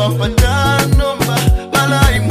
up and down number, but I'm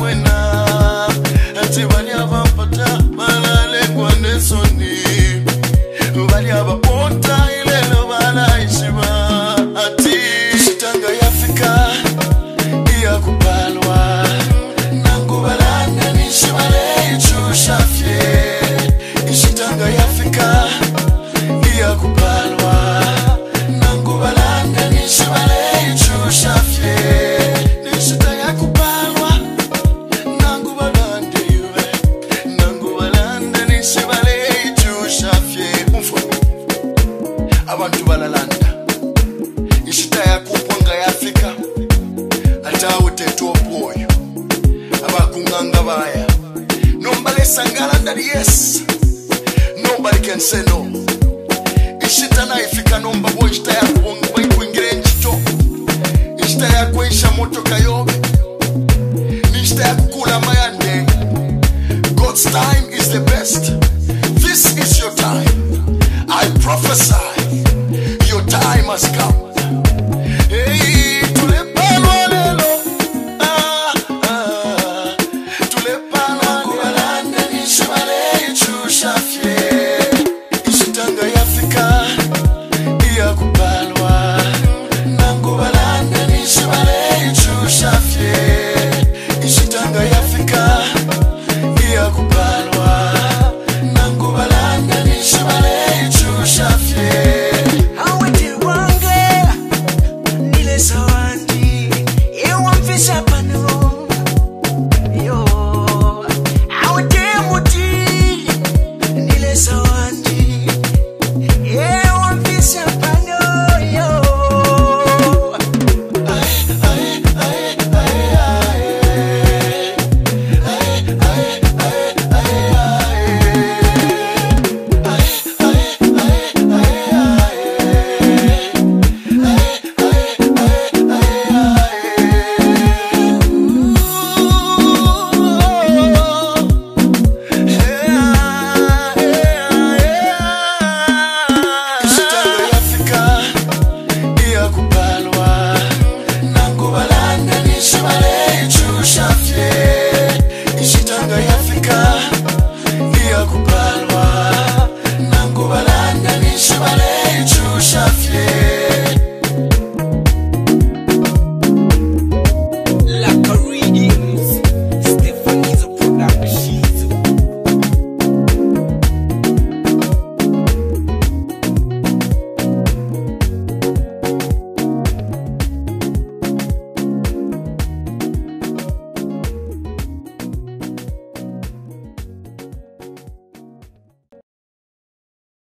avatuvalalanda ishita yakupwa ngayafika ataautetoopwoyo avakunganga vaya nombale sangala ndali yes nombali kan se no ishita naifika nomba vo ishita yakuvongivaikwingire njito ishita yakuisha motoka yove must come.